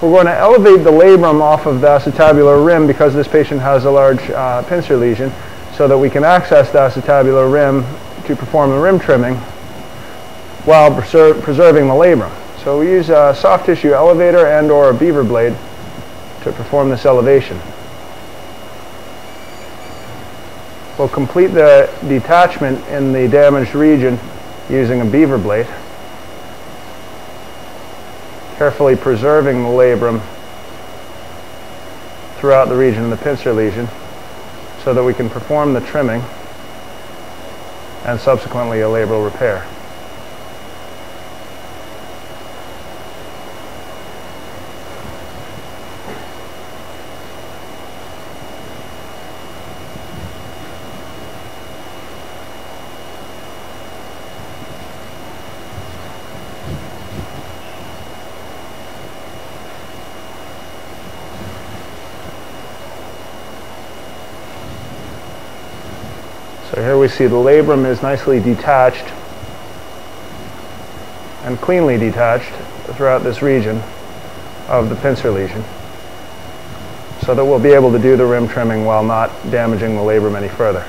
We're going to elevate the labrum off of the acetabular rim because this patient has a large uh, pincer lesion so that we can access the acetabular rim to perform the rim trimming while preser preserving the labrum. So we use a soft tissue elevator and or a beaver blade to perform this elevation. We'll complete the detachment in the damaged region using a beaver blade carefully preserving the labrum throughout the region of the pincer lesion so that we can perform the trimming and subsequently a labral repair. So here we see the labrum is nicely detached and cleanly detached throughout this region of the pincer lesion so that we'll be able to do the rim trimming while not damaging the labrum any further.